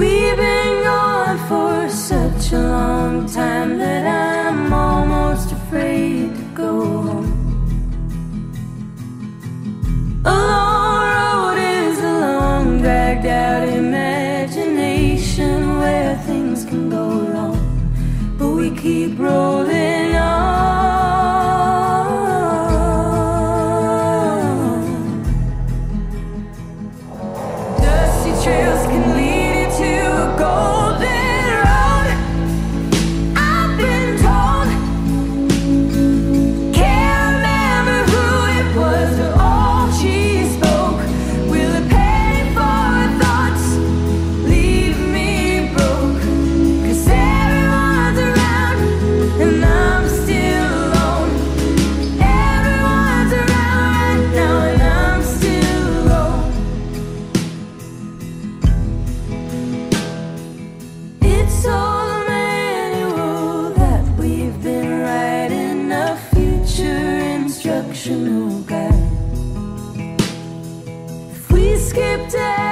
We've been gone for such a long time that I'm almost afraid to go. A long road is a long, dragged out imagination where things can go wrong, but we keep rolling skip day.